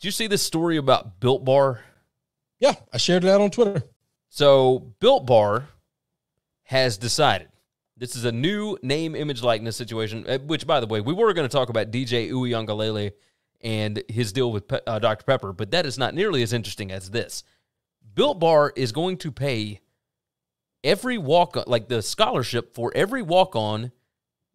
Did you see this story about Built Bar? Yeah, I shared that on Twitter. So, Built Bar has decided this is a new name, image, likeness situation. uh, Which, by the way, we were going to talk about DJ Uiagalelei and his deal with uh, Dr. Pepper, but that is not nearly as interesting as this. Built Bar is going to pay every walk on, like the scholarship for every walk on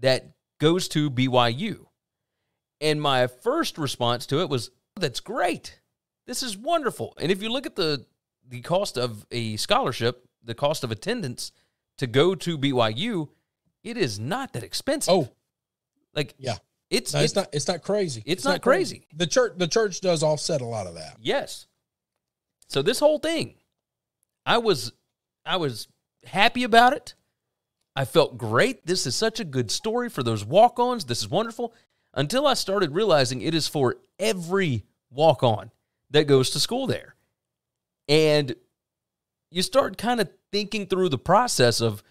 that goes to BYU. And my first response to it was, that's great. This is wonderful. And if you look at the the cost of a scholarship, the cost of attendance to go to BYU, it is not that expensive. Oh, like yeah. it's No, it's it's not. It's not crazy. it's not crazy. The church. The church does offset a lot of that. Yes. So this whole thing, I was I was happy about it. I felt great. This is such a good story for those walk-ons. This is wonderful. Until I started realizing it is for every walk-on that goes to school there. And you start kind of thinking through the process of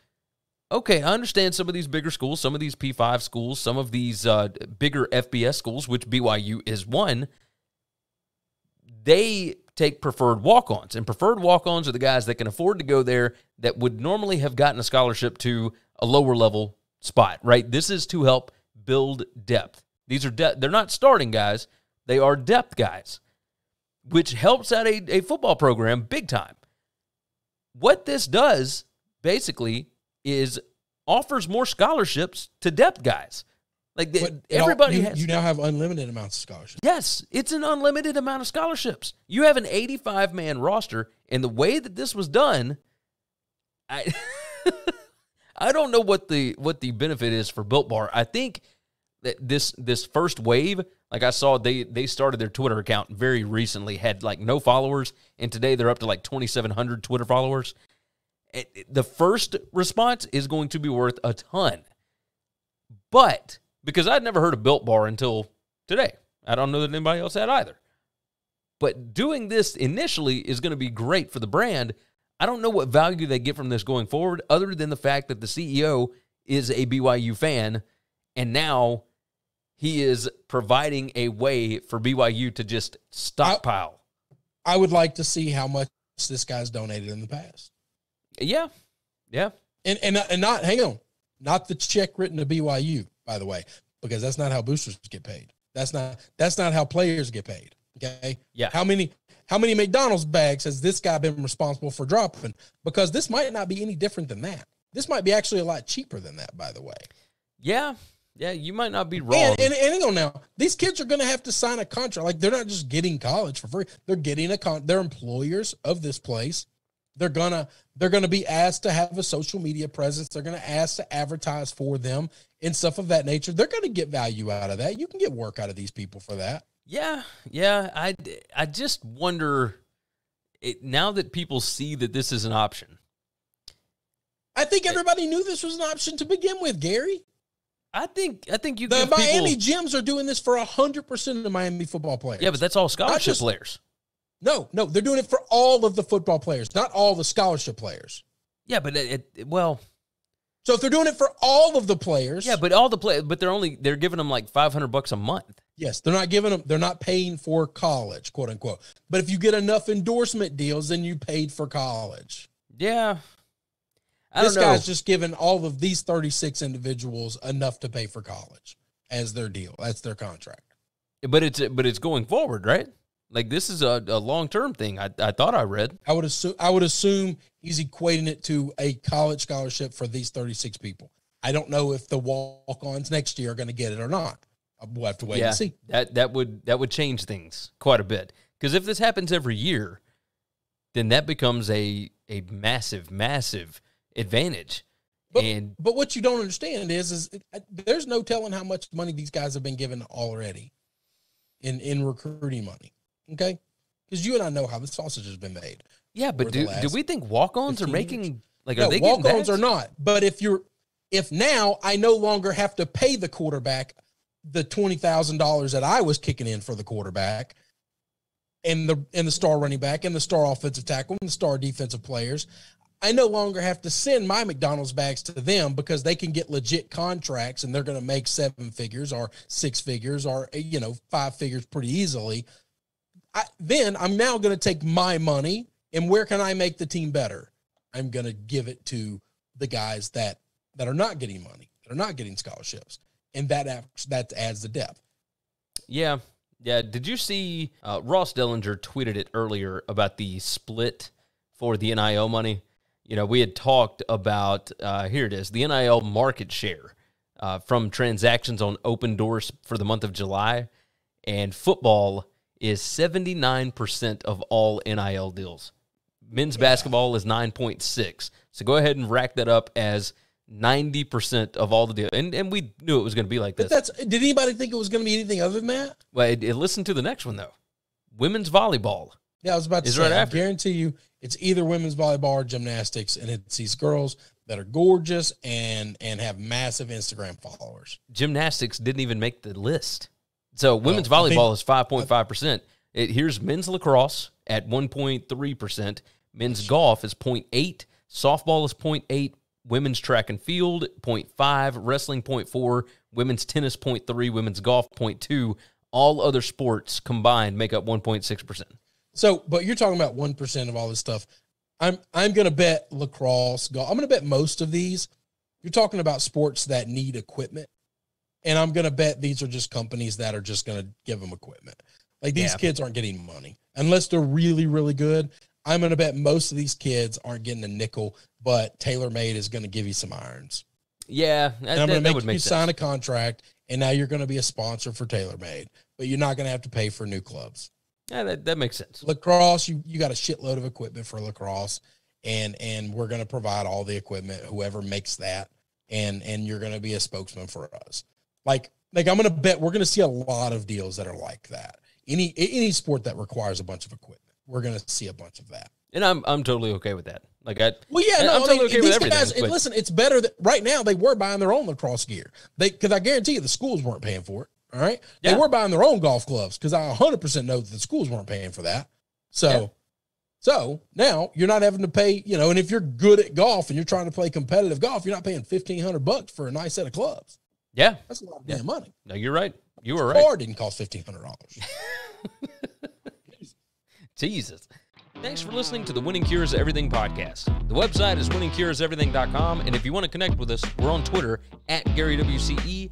okay, I understand some of these bigger schools, some of these P5 schools, some of these uh, bigger FBS schools, which BYU is one. They take preferred walk-ons and preferred walk-ons are the guys that can afford to go there that would normally have gotten a scholarship to a lower level spot right? This is to help build depth. These are de- they're not starting guys they are depth guys which helps out a, a football program big time what this does basically is offers more scholarships to depth guys like the- But it all- everybody you, has you now have unlimited amounts of scholarships. Yes, it's an unlimited amount of scholarships. You have an 85 man roster, and the way that this was done, I I don't know what the what the benefit is for Built Bar. I think this this first wave, like I saw, they they started their Twitter account very recently, had like no followers, and today they're up to like 2,700 Twitter followers. It- it- the first response is going to be worth a ton, but because I'd never heard of Built Bar until today. I don't know that anybody else had either. But doing this initially is going to be great for the brand. I don't know what value they get from this going forward, other than the fact that the CEO is a BYU fan, and now he is providing a way for BYU to just stockpile. I would like to see how much this guy's donated in the past, yeah, yeah, and and and not hang on, not the check written to BYU, by the way, because that's not how boosters get paid. That's not that's not how players get paid. Okay. Yeah. How many how many McDonald's bags has this guy been responsible for dropping? Because this might not be any different than that. This might be actually a lot cheaper than that, by the way. yeah, yeah. You might not be wrong. And, and, and hang on now, these kids are going to have to sign a contract. Like they're not just getting college for free; they're getting a con. They're employers of this place. They're gonna they're gonna be asked to have a social media presence. They're gonna ask to advertise for them and stuff of that nature. They're gonna get value out of that. You can get work out of these people for that. Yeah, yeah. I, I just wonder it, now that people see that this is an option. I think everybody knew this was an option to begin with, Gary. I think I think you The Miami people. gyms are doing this for hundred percent of the Miami football players. Yeah, but that's all scholarship just- players. no, no, they're doing it for all of the football players, not all the scholarship players. Yeah, but it, it well, So if they're doing it for all of the players, yeah, but all the play, but they're only they're giving them like five hundred bucks a month. Yes, they're not giving them, they're not paying for college, quote unquote. But if you get enough endorsement deals, then you paid for college. Yeah, this know. guy's just giving all of these 36 individuals enough to pay for college as their deal. That's their contract. but it's but it's going forward, right? Like this is a, a long term thing. I I thought I read. I would assume I would assume he's equating it to a college scholarship for these 36 people. I don't know if the walk-ons next year are going to get it or not. We'll have to wait yeah, and see. that that would that would change things quite a bit. Because if this happens every year, then that becomes a a massive, massive advantage. But, and but what you don't understand is, is there's no telling how much money these guys have been given already in in recruiting money. Okay, because you and I know how the sausage has been made. yeah, but do, do we think walk-ons are making years. like are No, they getting walk-ons or not. But if you're, if now I no longer have to pay the quarterback the twenty thousand dollars that I was kicking in for the quarterback, and the and the star running back and the star offensive tackle and the star defensive players, I no longer have to send my McDonald's bags to them because they can get legit contracts and they're going to make seven figures or six figures or you know five figures pretty easily. I, then I'm now going to take my money and where can I make the team better? I'm going to give it to the guys that that are not getting money, that are not getting scholarships, and that that adds the depth. Yeah, yeah. Did you see uh, Ross Dellenger tweeted it earlier about the split for the NIL money? You know, we had talked about uh, here it is the NIL market share uh, from transactions on Opendorse for the month of July, and football is 79% of all NIL deals. Men's yeah. basketball is 9.6. So go ahead and rack that up as 90% of all the deals. And, and we knew it was going to be like this. But that's did anybody think it was going to be anything other than that? Well, it, it, listen to the next one though. Women's volleyball. Yeah, I was about to say, right I guarantee you it's either women's volleyball or gymnastics and it's these girls that are gorgeous and and have massive Instagram followers. Gymnastics didn't even make the list. So women's well, volleyball think, is 5.5%. It, here's men's lacrosse at 1.3%. Men's golf is 0.8. Softball is 0.8. Women's track and field 0.5. Wrestling 0.4. Women's tennis 0.3. Women's golf 0.2. All other sports combined make up 1.6%. So, but you're talking about 1% of all this stuff. I'm I'm going to bet lacrosse, golf. I'm going to bet most of these. You're talking about sports that need equipment. And I'm going to bet these are just companies that are just going to give them equipment. Like these yeah. kids aren't getting money unless they're really, really good. I'm going to bet most of these kids aren't getting a nickel, but TaylorMade is going to give you some irons. Yeah, that, and I'm going to make you make sign a contract, and now you're going to be a sponsor for TaylorMade, but you're not going to have to pay for new clubs. Yeah, that, that makes sense. Lacrosse, you you got a shitload of equipment for lacrosse, and and we're going to provide all the equipment, whoever makes that, and and you're going to be a spokesman for us. Like like I'm going to bet we're going to see a lot of deals that are like that. Any any sport that requires a bunch of equipment we're going to see a bunch of that. And I'm I'm totally okay with that. Like I well yeah no I'm totally okay these with guys but... listen it's better that right now they were buying their own lacrosse gear they because I guarantee you the schools weren't paying for it all right yeah. they were buying their own golf gloves because I 100 percent know that the schools weren't paying for that so yeah. so now you're not having to pay you know and if you're good at golf and you're trying to play competitive golf you're not paying 1500 bucks for a nice set of clubs yeah that's a lot of yeah. damn money no you're right you were right car didn't cost 1500 dollars Jesus. Thanks for listening to the Winning Cures Everything podcast. The website is winningcureseverything.com, and if you want to connect with us, we're on Twitter at Gary WCE,